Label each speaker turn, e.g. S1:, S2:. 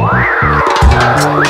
S1: Wow.